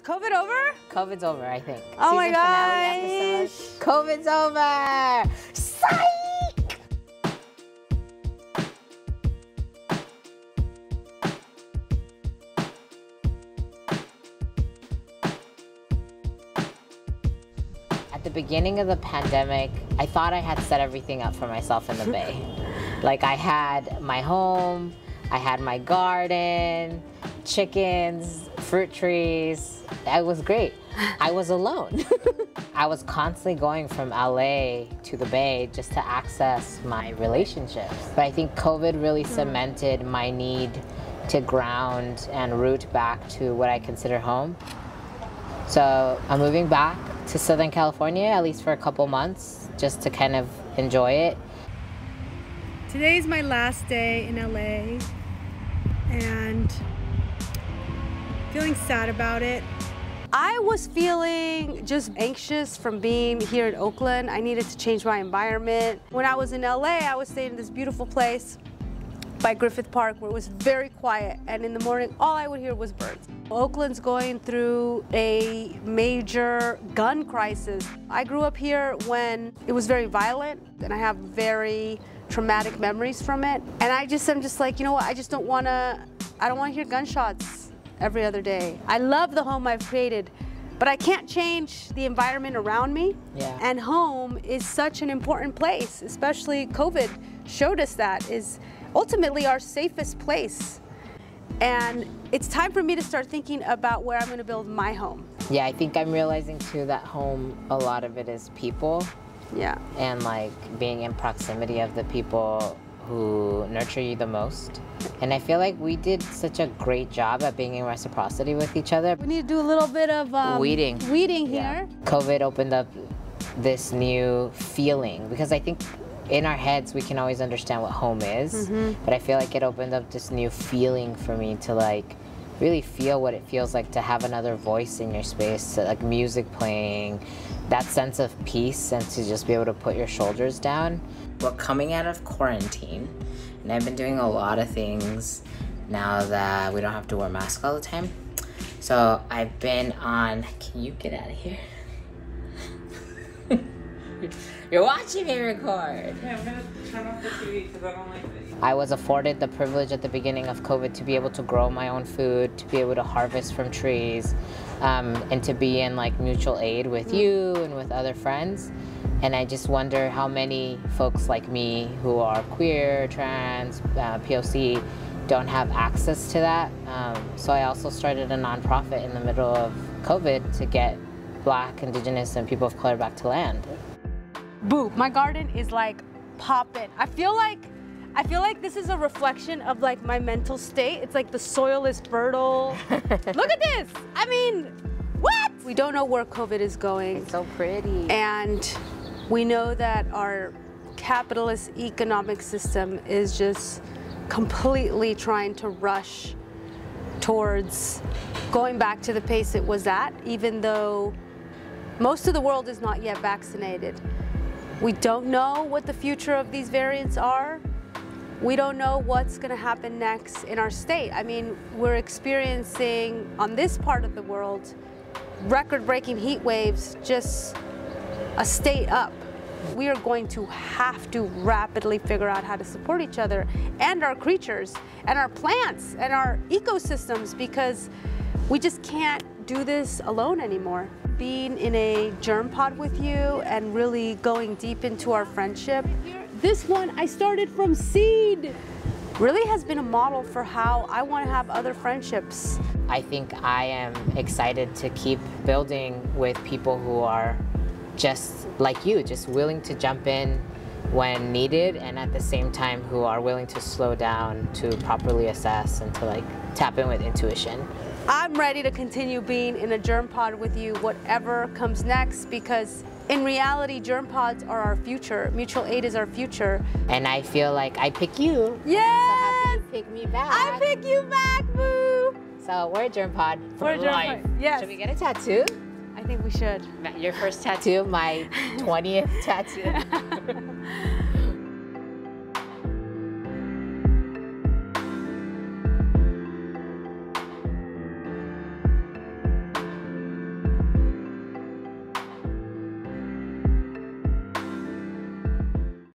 Is COVID over? COVID's over, I think. Oh my Season finale episode. COVID's over. Psych! At the beginning of the pandemic, I thought I had set everything up for myself in the Bay. like I had my home, I had my garden, chickens, fruit trees. It was great. I was alone. I was constantly going from LA to the Bay just to access my relationships. But I think COVID really hmm. cemented my need to ground and root back to what I consider home. So I'm moving back to Southern California, at least for a couple months, just to kind of enjoy it. Today's my last day in LA and feeling sad about it. I was feeling just anxious from being here in Oakland. I needed to change my environment. When I was in LA, I was staying in this beautiful place by Griffith Park where it was very quiet and in the morning all I would hear was birds. Oakland's going through a major gun crisis. I grew up here when it was very violent and I have very traumatic memories from it. And I just I'm just like, you know what, I just don't wanna I don't wanna hear gunshots every other day. I love the home I've created, but I can't change the environment around me. Yeah. And home is such an important place, especially COVID showed us that is ultimately our safest place. And it's time for me to start thinking about where I'm going to build my home. Yeah, I think I'm realizing too that home, a lot of it is people Yeah. and like being in proximity of the people who nurture you the most. And I feel like we did such a great job at being in reciprocity with each other. We need to do a little bit of um, Weeding. Weeding Yeah. here. COVID opened up this new feeling because I think in our heads we can always understand what home is, Mm-hmm. but I feel like it opened up this new feeling for me to like really feel what it feels like to have another voice in your space, to, like music playing, that sense of peace and to just be able to put your shoulders down. We're coming out of quarantine and I've been doing a lot of things now that we don't have to wear masks all the time. So I've been on. Can you get out of here? You're watching me record. Yeah, I'm gonna turn off the TV because I don't like video. I was afforded the privilege at the beginning of COVID to be able to grow my own food, to be able to harvest from trees, um, and to be in like mutual aid with you and with other friends. And I just wonder how many folks like me who are queer, trans, uh, POC don't have access to that. Um, so I also started a nonprofit in the middle of COVID to get Black, Indigenous, and people of color back to land. Boo, my garden is like popping. I feel like I feel like this is a reflection of like my mental state. It's like the soil is fertile. Look at this. I mean, what? We don't know where COVID is going. It's so pretty. And we know that our capitalist economic system is just completely trying to rush towards going back to the pace it was at, even though most of the world is not yet vaccinated. We don't know what the future of these variants are. We don't know what's going to happen next in our state. I mean, we're experiencing on this part of the world record breaking heat waves just a state up. We are going to have to rapidly figure out how to support each other and our creatures and our plants and our ecosystems because we just can't do this alone anymore. Being in a germ pod with you and really going deep into our friendship. This one I started from seed. Really has been a model for how I want to have other friendships. I think I am excited to keep building with people who are just like you, just willing to jump in when needed and at the same time who are willing to slow down to properly assess and to like tap in with intuition. I'm ready to continue being in a germ pod with you, whatever comes next, because in reality, germ pods are our future. Mutual aid is our future. And I feel like I pick you. Yes! So pick me back. I pick you back, boo! So we're a germ pod for We're a germ life. pod, yes. Should we get a tattoo? I think we should. Your first tattoo, my 20th tattoo.